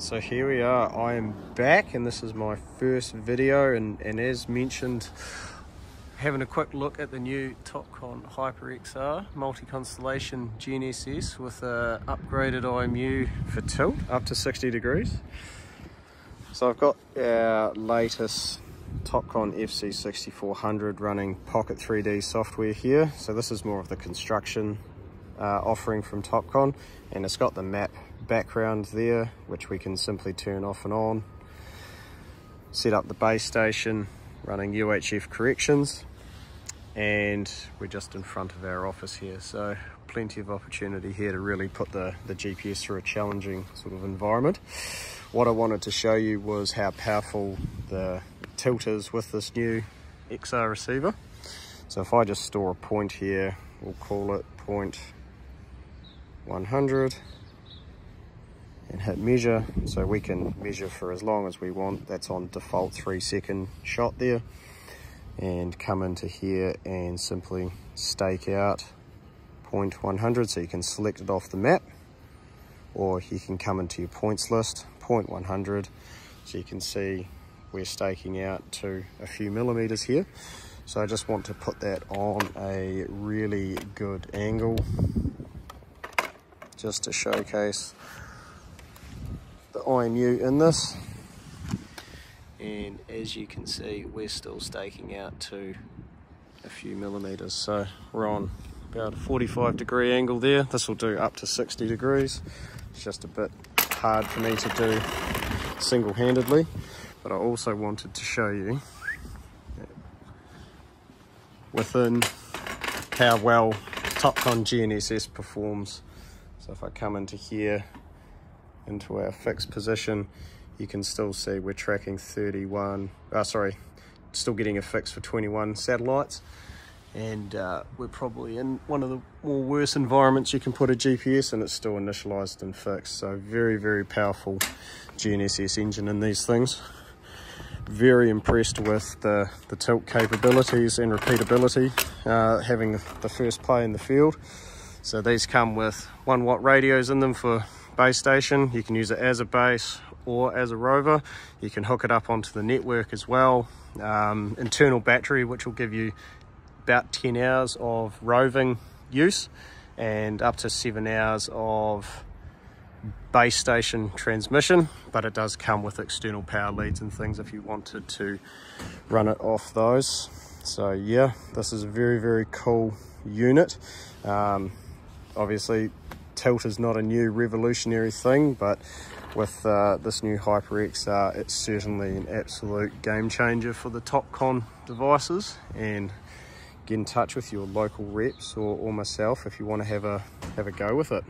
So here we are, I am back and this is my first video and, and as mentioned having a quick look at the new Topcon Hiper XR multi-constellation GNSS with a upgraded IMU for tilt up to 60 degrees. So I've got our latest Topcon FC6400 running Pocket 3D software here. So this is more of the construction uh, offering from Topcon and it's got the map background there which we can simply turn off and on set up the base station running UHF corrections and we're just in front of our office here so plenty of opportunity here to really put the, the GPS through a challenging sort of environment. What I wanted to show you was how powerful the tilt is with this new XR receiver. So if I just store a point here, we'll call it point 100 and hit measure so we can measure for as long as we want. That's on default three second shot there. And come into here and simply stake out point 100 so you can select it off the map or you can come into your points list point 100 so you can see we're staking out to a few millimeters here. So I just want to put that on a really good angle just to showcase IMU in this. And as you can see we're still staking out to a few millimeters. So we're on about a 45 degree angle there. This will do up to 60 degrees. It's just a bit hard for me to do single-handedly but I also wanted to show you within how well Topcon GNSS performs. So if I come into here, into our fixed position, you can still see we're tracking 31, uh, sorry, still getting a fix for 21 satellites. And uh, we're probably in one of the more worse environments you can put a GPS and it's still initialized and fixed. So very, very powerful GNSS engine in these things. Very impressed with the, the tilt capabilities and repeatability, uh, having the first play in the field. So these come with one watt radios in them for base station. You can use it as a base or as a rover. You can hook it up onto the network as well. Um, internal battery, which will give you about 10 hours of roving use and up to seven hours of base station transmission but it does come with external power leads and things if you wanted to run it off those so yeah this is a very very cool unit um, obviously tilt is not a new revolutionary thing but with uh, this new HyperX uh, it's certainly an absolute game changer for the Topcon devices. And get in touch with your local reps or, or myself if you want to have a have a go with it